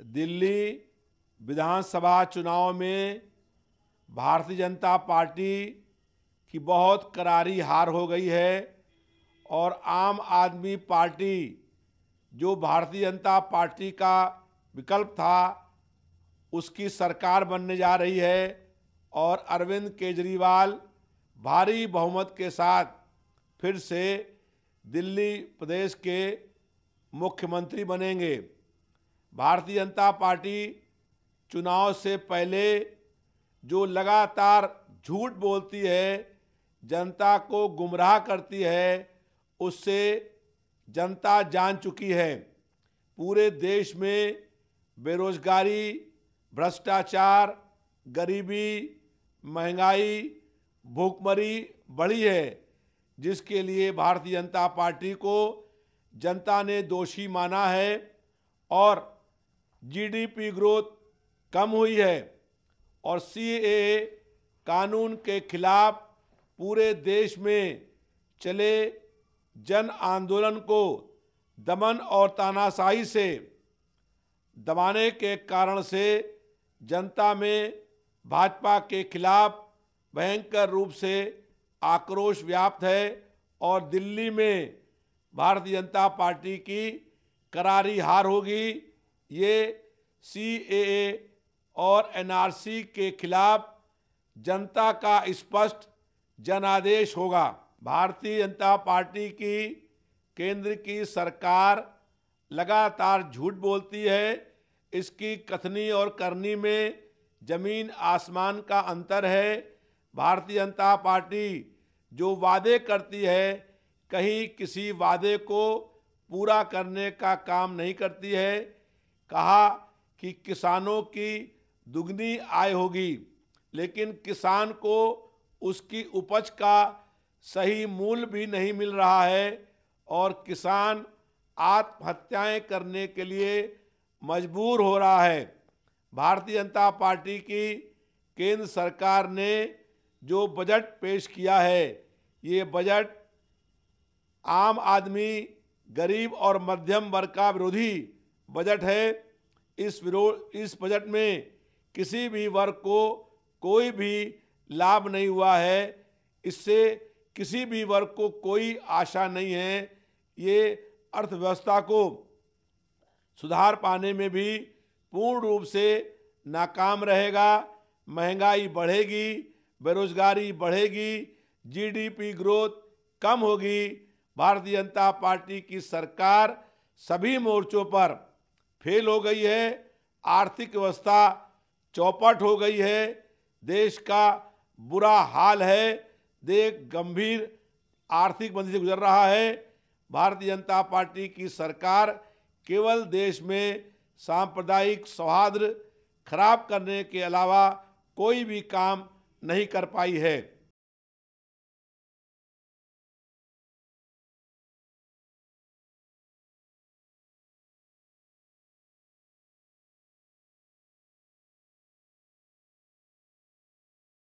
दिल्ली विधानसभा चुनाव में भारतीय जनता पार्टी की बहुत करारी हार हो गई है और आम आदमी पार्टी, जो भारतीय जनता पार्टी का विकल्प था, उसकी सरकार बनने जा रही है और अरविंद केजरीवाल भारी बहुमत के साथ फिर से दिल्ली प्रदेश के मुख्यमंत्री बनेंगे। भारतीय जनता पार्टी चुनाव से पहले जो लगातार झूठ बोलती है, जनता को गुमराह करती है, उससे जनता जान चुकी है। पूरे देश में बेरोजगारी, भ्रष्टाचार, गरीबी, महँगाई, भूखमरी बढ़ी है, जिसके लिए भारतीय जनता पार्टी को जनता ने दोषी माना है और जीडीपी ग्रोथ कम हुई है और सीए कानून के खिलाफ पूरे देश में चले जन आंदोलन को दमन और तानाशाही से दबाने के कारण से जनता में भाजपा के खिलाफ भयंकर रूप से आक्रोश व्याप्त है और दिल्ली में भारतीय जनता पार्टी की करारी हार होगी। ये CAA और एनआरसी के खिलाफ जनता का स्पष्ट जनादेश होगा। भारतीय जनता पार्टी की केंद्र की सरकार लगातार झूठ बोलती है। इसकी कथनी और करनी में ज़मीन आसमान का अंतर है। भारतीय जनता पार्टी जो वादे करती है, कहीं किसी वादे को पूरा करने का काम नहीं करती है। कहा कि किसानों की दुगनी आय होगी, लेकिन किसान को उसकी उपज का सही मूल्य भी नहीं मिल रहा है और किसान आत्महत्याएँ करने के लिए मजबूर हो रहा है। भारतीय जनता पार्टी की केंद्र सरकार ने जो बजट पेश किया है, ये बजट आम आदमी, गरीब और मध्यम वर्ग का विरोधी बजट है, इस विरोध, इस बजट में किसी भी वर्ग को कोई भी लाभ नहीं हुआ है। इससे किसी भी वर्ग को कोई आशा नहीं है। ये अर्थव्यवस्था को सुधार पाने में भी पूर्ण रूप से नाकाम रहेगा। महँगाई बढ़ेगी, बेरोजगारी बढ़ेगी जीडीपी ग्रोथ कम होगी। भारतीय जनता पार्टी की सरकार सभी मोर्चों पर फेल हो गई है, आर्थिक व्यवस्था चौपट हो गई है, देश का बुरा हाल है देश गंभीर आर्थिक मंदी से गुजर रहा है। भारतीय जनता पार्टी की सरकार केवल देश में सांप्रदायिक सौहार्द खराब करने के अलावा कोई भी काम नहीं कर पाई है।